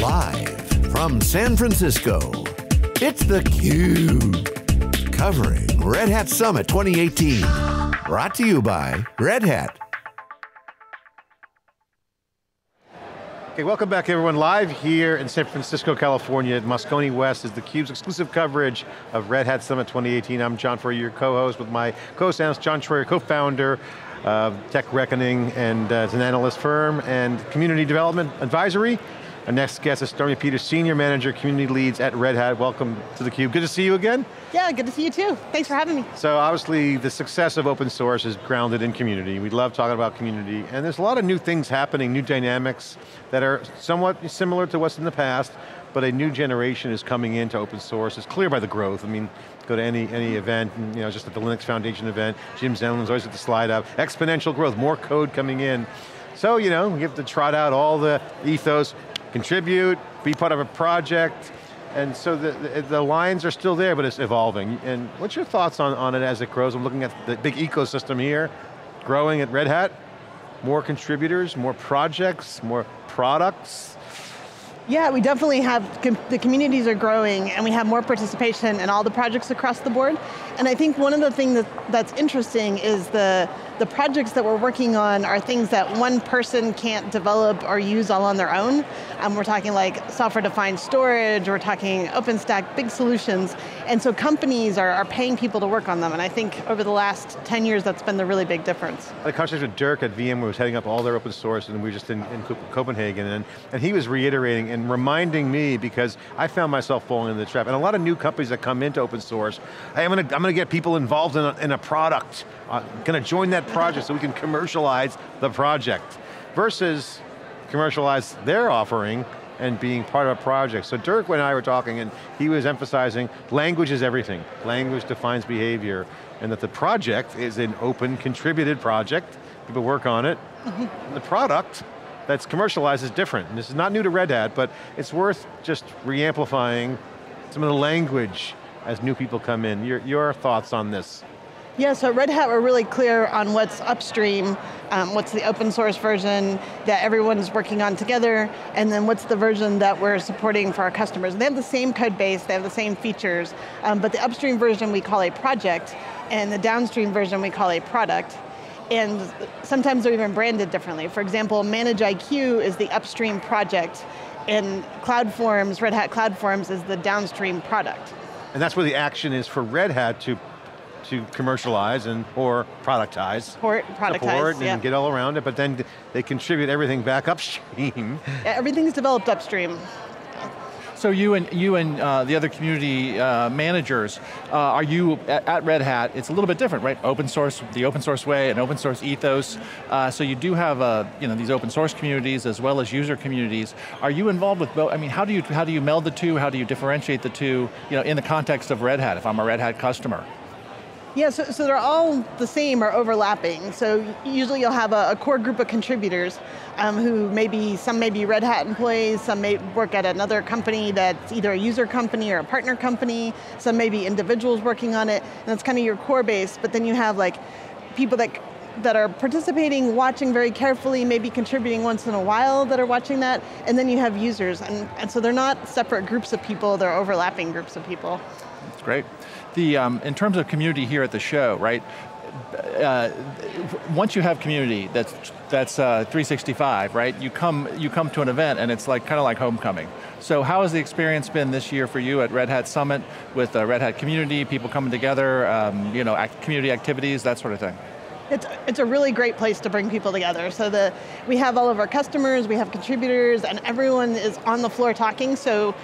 Live from San Francisco, it's theCUBE. Covering Red Hat Summit 2018. Brought to you by Red Hat. Okay, welcome back everyone. Live here in San Francisco, California at Moscone West is theCUBE's exclusive coverage of Red Hat Summit 2018. I'm John Furrier, your co-host with my co-host John Troyer, co-founder of Tech Reckoning and uh, it's an analyst firm and community development advisory. Our next guest is Stormy Peters, Senior Manager, Community Leads at Red Hat. Welcome to theCUBE. Good to see you again. Yeah, good to see you too. Thanks for having me. So obviously the success of open source is grounded in community. We love talking about community and there's a lot of new things happening, new dynamics that are somewhat similar to what's in the past, but a new generation is coming into open source. It's clear by the growth. I mean, go to any, any event, you know, just at the Linux Foundation event, Jim Zemlin's always at the slide up, exponential growth, more code coming in. So, you know, you have to trot out all the ethos, contribute, be part of a project, and so the, the, the, lines are still there, but it's evolving. And what's your thoughts on, on it as it grows? I'm looking at the big ecosystem here, growing at Red Hat, more contributors, more projects, more products. Yeah, we definitely have, the communities are growing and we have more participation in all the projects across the board. And I think one of the things that, that's interesting is the, the projects that we're working on are things that one person can't develop or use all on their own. Um, we're talking like software-defined storage, we're talking OpenStack, big solutions. And so companies are, are paying people to work on them. And I think over the last 10 years, that's been the really big difference. A conversation with Dirk at VMware, was heading up all their open source, and we were just in, in Copenhagen, and, and he was reiterating and reminding me, because I found myself falling into the trap, and a lot of new companies that come into open source, hey, I'm going to, I'm going to get people involved in a, in a product, uh, going to join that project so we can commercialize the project, versus commercialize their offering and being part of a project. So Dirk and I were talking and he was emphasizing language is everything. Language defines behavior and that the project is an open contributed project. People work on it. Mm -hmm. The product that's commercialized is different. And this is not new to Red Hat, but it's worth just re-amplifying some of the language as new people come in. Your, your thoughts on this? Yeah, so Red Hat, we're really clear on what's upstream, um, what's the open source version that everyone's working on together, and then what's the version that we're supporting for our customers. And they have the same code base, they have the same features, um, but the upstream version we call a project, and the downstream version we call a product. And sometimes they're even branded differently. For example, ManageIQ is the upstream project, and CloudForms, Red Hat CloudForms is the downstream product. And that's where the action is for Red Hat to to commercialize and or productize. Support, productize, Support and yeah. get all around it, but then they contribute everything back upstream. Yeah, everything's developed upstream. So you and you and uh, the other community uh, managers, uh, are you at, at, Red Hat? It's a little bit different, right? Open source, the open source way, and open source ethos. Uh, so you do have uh, you know these open source communities as well as user communities. Are you involved with both? I mean, how do you how do you meld the two? How do you differentiate the two? You know, in the context of Red Hat, if I'm a Red Hat customer. Yeah, so, so they're all the same or overlapping. So usually you'll have a, a core group of contributors um, who maybe, some may be Red Hat employees, some may work at another company that's either a user company or a partner company, some may be individuals working on it, and that's kind of your core base, but then you have like people that that are participating, watching very carefully, maybe contributing once in a while that are watching that, and then you have users, and, and so they're not separate groups of people, they're overlapping groups of people. That's great. The, um, in terms of community here at the show, right, uh, once you have community that's that's uh, 365, right? You come you come to an event and it's like kind of like homecoming. So how has the experience been this year for you at Red Hat Summit with the Red Hat community, people coming together, um, you know, act community activities, that sort of thing? It's, it's a really great place to bring people together. So the, we have all of our customers, we have contributors, and everyone is on the floor talking, so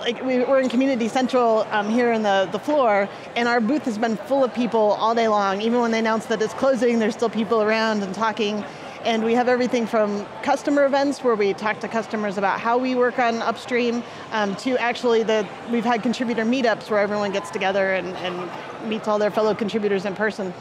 like we, are in Community Central um, here in the, the floor, and our booth has been full of people all day long. Even when they announced that it's closing, there's still people around and talking. And we have everything from customer events where we talk to customers about how we work on upstream um, to actually the, we've had contributor meetups where everyone gets together and, and meets all their fellow contributors in person.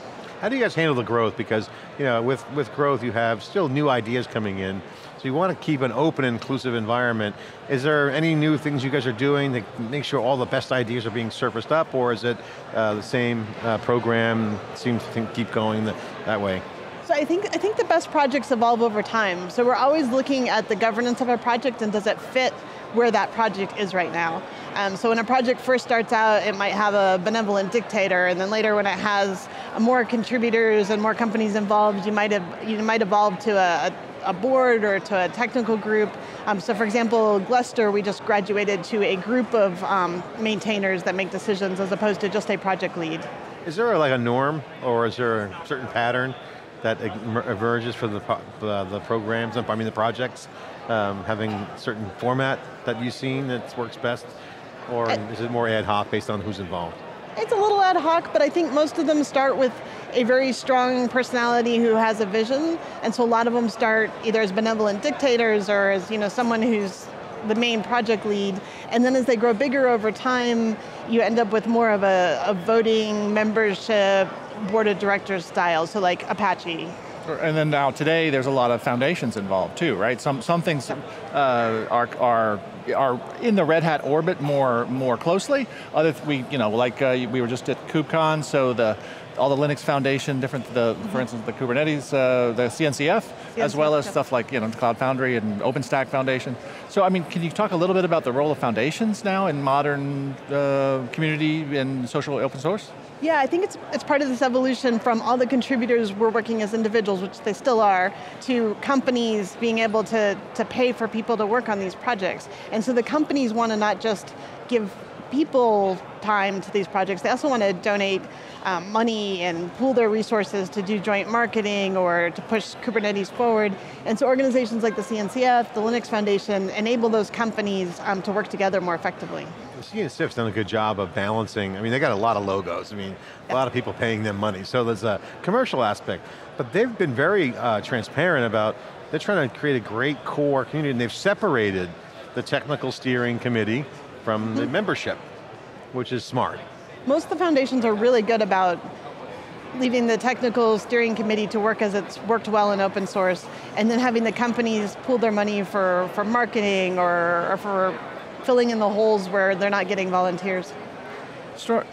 How do you guys handle the growth? Because you know, with, with growth you have still new ideas coming in. So you want to keep an open, inclusive environment. Is there any new things you guys are doing to make sure all the best ideas are being surfaced up, or is it uh, the same uh, program, seems to keep going that, that way? So I think I think the best projects evolve over time. So we're always looking at the governance of a project and does it fit where that project is right now. Um, so when a project first starts out, it might have a benevolent dictator, and then later when it has more contributors and more companies involved, you might have you might evolve to a, a board or to a technical group. Um, so for example, Gluster, we just graduated to a group of um, maintainers that make decisions as opposed to just a project lead. Is there like a norm or is there a certain pattern that emerges for the, the, the programs, I mean the projects, um, having certain format that you've seen that works best? Or is it more ad hoc based on who's involved? It's a little ad hoc, but I think most of them start with a very strong personality who has a vision, and so a lot of them start either as benevolent dictators or as you know someone who's the main project lead, and then as they grow bigger over time, you end up with more of a, a voting membership board of directors style, so like Apache. And then now today, there's a lot of foundations involved too, right? Some some things uh, are are are in the Red Hat orbit more more closely. Other we you know like uh, we were just at KubeCon, so the all the Linux Foundation, different the mm -hmm. for instance the Kubernetes, uh, the CNCF, CNCF, as well as stuff like you know Cloud Foundry and OpenStack Foundation. So I mean, can you talk a little bit about the role of foundations now in modern uh, community and social open source? Yeah, I think it's, it's part of this evolution from all the contributors we're working as individuals, which they still are, to companies being able to, to pay for people to work on these projects. And so the companies want to not just give people time to these projects, they also want to donate um, money and pool their resources to do joint marketing or to push Kubernetes forward. And so organizations like the CNCF, the Linux Foundation, enable those companies um, to work together more effectively. CNCF's done a good job of balancing, I mean, they got a lot of logos, I mean, a lot of people paying them money, so there's a commercial aspect, but they've been very uh, transparent about, they're trying to create a great core community, and they've separated the technical steering committee from mm -hmm. the mm-hmm. membership, which is smart. Most of the foundations are really good about leaving the technical steering committee to work as it's worked well in open source, and then having the companies pool their money for, for marketing or, or for filling in the holes where they're not getting volunteers. Stor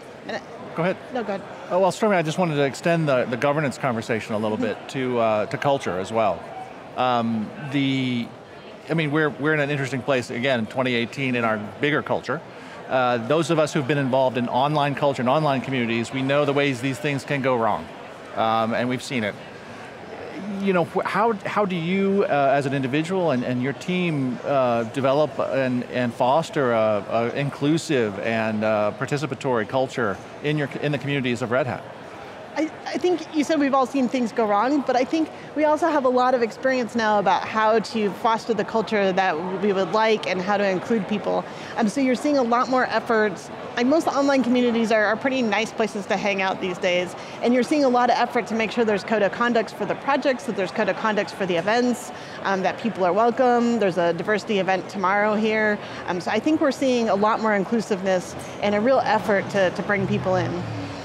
go ahead. No, go ahead. Oh, well, Stormy, I just wanted to extend the, the governance conversation a little bit to, uh, to culture as well. Um, the, I mean, we're, we're in an interesting place, again, in 2018 in our bigger culture. Uh, those of us who've been involved in online culture and online communities, we know the ways these things can go wrong. Um, and we've seen it you know, how, how do you, uh, as an individual and, and your team, uh, develop and, and foster a, inclusive and uh, participatory culture in, your, in the communities of Red Hat? I, I, think you said we've all seen things go wrong, but I think we also have a lot of experience now about how to foster the culture that we would like and how to include people. Um, so you're seeing a lot more efforts like most online communities are, are, pretty nice places to hang out these days, and you're seeing a lot of effort to make sure there's code of conducts for the projects, that there's code of conducts for the events, um, that people are welcome. There's a diversity event tomorrow here. Um, so I think we're seeing a lot more inclusiveness and a real effort to, to bring people in.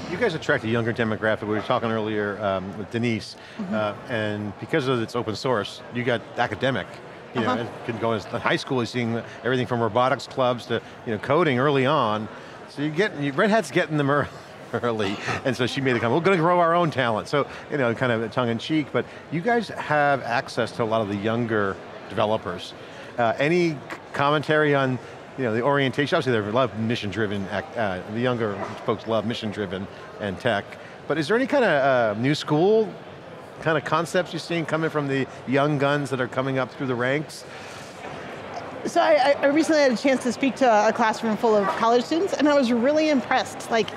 You guys attract a younger demographic. We were talking earlier um, with Denise, mm -hmm. uh, and because of its open source, you got academic. You uh -huh. know, uh-huh. it can go in high school, you're seeing everything from robotics clubs to you know coding early on. So you're get Red Hat's getting them early, and so she made the comment, we're going to grow our own talent. So, you know, kind of tongue in cheek, but you guys have access to a lot of the younger developers. Uh, any commentary on you know, the orientation, obviously they love mission-driven, uh, the younger folks love mission-driven and tech, but is there any kind of uh, new school kind of concepts you're seeing coming from the young guns that are coming up through the ranks? So I, I recently had a chance to speak to a classroom full of college students and I was really impressed. Like,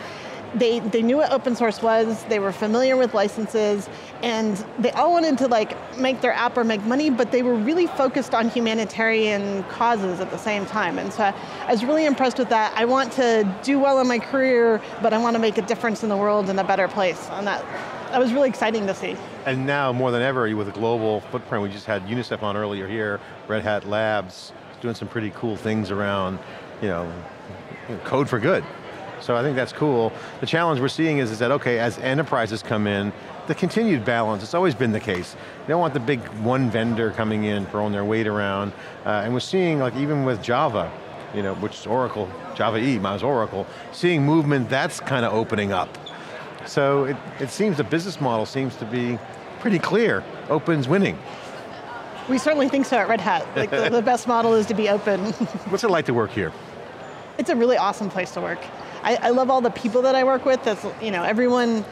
they, they knew what open source was, they were familiar with licenses, and they all wanted to like make their app or make money, but they were really focused on humanitarian causes at the same time. And so I was really impressed with that. I want to do well in my career, but I want to make a difference in the world in a better place. And that, that was really exciting to see. And now, more than ever, with a global footprint, we just had UNICEF on earlier here, Red Hat Labs, doing some pretty cool things around, you know, code for good. So I think that's cool. The challenge we're seeing is, is that, okay, as enterprises come in, the continued balance, it's always been the case. They don't want the big one vendor coming in, throwing their weight around. Uh, and we're seeing, like even with Java, you know, which is Oracle, Java E, mine's Oracle, seeing movement, that's kind of opening up. So it, it seems the business model seems to be pretty clear. Open's winning. We certainly think so at Red Hat. Like the, the best model is to be open. What's it like to work here? It's a really awesome place to work. I, I love all the people that I work with. That's, you know, everyone,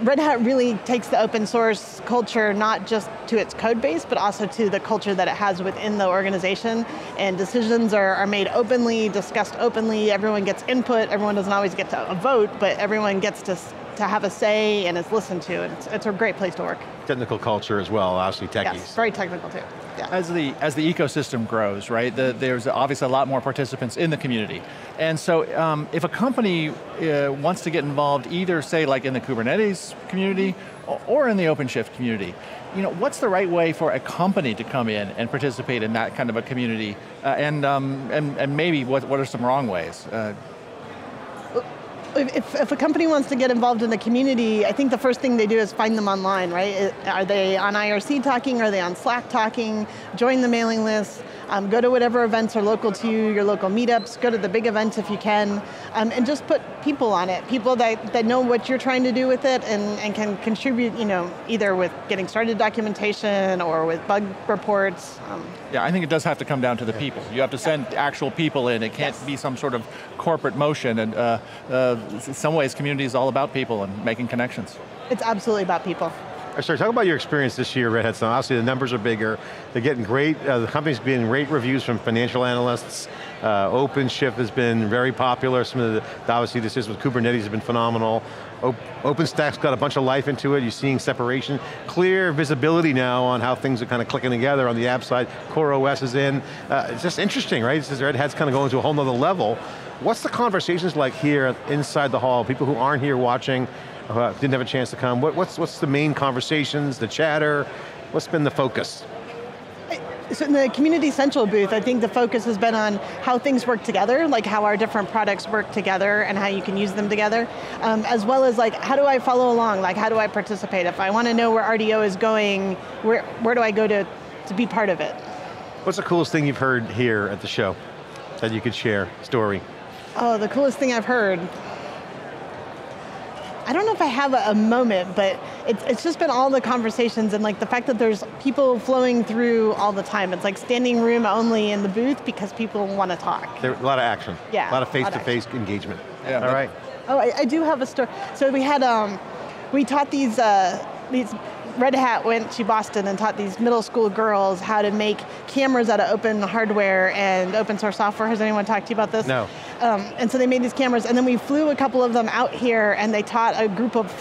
Red Hat really takes the open source culture not just to its code base, but also to the culture that it has within the organization. And decisions are, are made openly, discussed openly, everyone gets input, everyone doesn't always get to vote, but everyone gets to, to have a say and is listened to, and it's, it's a great place to work. Technical culture as well, obviously techies. Yes, very technical too. Yeah. As the as the ecosystem grows, right? The, there's obviously a lot more participants in the community, and so um, if a company uh, wants to get involved, either say like in the Kubernetes community or in the OpenShift community, you know, what's the right way for a company to come in and participate in that kind of a community, uh, and, um, and and maybe what what are some wrong ways? Uh, if, if, a company wants to get involved in the community, I think the first thing they do is find them online, right? Are they on IRC talking? Are they on Slack talking? Join the mailing list. Um, go to whatever events are local to you, your local meetups, go to the big events if you can, um, and just put people on it, people that, that know what you're trying to do with it and, and can contribute, you know, either with getting started documentation or with bug reports. Um. Yeah, I think it does have to come down to the people. You have to send yeah. actual people in. It can't yes. be some sort of corporate motion, and uh, uh, in some ways community is all about people and making connections. It's absolutely about people. Sorry, talk about your experience this year, Red Hat Summit. Obviously the numbers are bigger. They're getting great, uh, the company's getting great reviews from financial analysts. Uh, OpenShift has been very popular. Some of the, obviously this is with Kubernetes has been phenomenal. Op OpenStack's got a bunch of life into it. You're seeing separation. Clear visibility now on how things are kind of clicking together on the app side. CoreOS is in. Uh, it's just interesting, right? It's just Red Hat's kind of going to a whole nother level. What's the conversations like here inside the hall? People who aren't here watching, uh, didn't have a chance to come. What, what's, what's the main conversations, the chatter? What's been the focus? So in the Community Central booth, I think the focus has been on how things work together, like how our different products work together and how you can use them together, um, as well as like how do I follow along, like how do I participate? If I want to know where RDO is going, where, where do I go to, to be part of it? What's the coolest thing you've heard here at the show that you could share, story? Oh, the coolest thing I've heard. I don't know if I have a, a moment, but it's, it's just been all the conversations and like the fact that there's people flowing through all the time. It's like standing room only in the booth because people want to talk. There, a lot of action. Yeah. A lot of face-to-face -face engagement. Yeah. All right. Oh, I, I, do have a story. So we had, um, we taught these, uh, these Red Hat went to Boston and taught these middle school girls how to make cameras out of open hardware and open source software. Has anyone talked to you about this? No. Um, and so they made these cameras, and then we flew a couple of them out here, and they taught a group of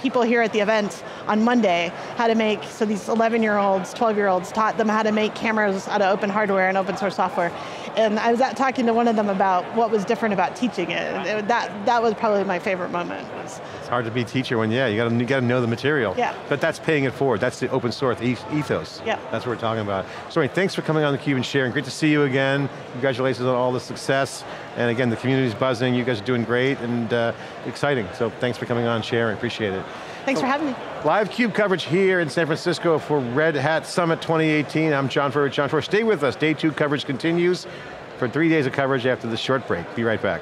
people here at the event on Monday how to make, so these 11 year olds, 12 year olds taught them how to make cameras out of open hardware and open source software. And I was talking to one of them about what was different about teaching it. it that, that was probably my favorite moment. Was, it's hard to be a teacher when, yeah, you got to, you got to know the material. Yeah. But that's paying it forward. That's the open source ethos. Yeah. That's what we're talking about. Sorry, thanks for coming on theCUBE and sharing. Great to see you again. Congratulations on all the success. And again, the community's buzzing. You guys are doing great and uh, exciting. So thanks for coming on and sharing. Appreciate it. Thanks for having me. Live CUBE coverage here in San Francisco for Red Hat Summit 2018. I'm John Furrier, John Furrier. Stay with us. Day two coverage continues for three days of coverage after this short break. Be right back.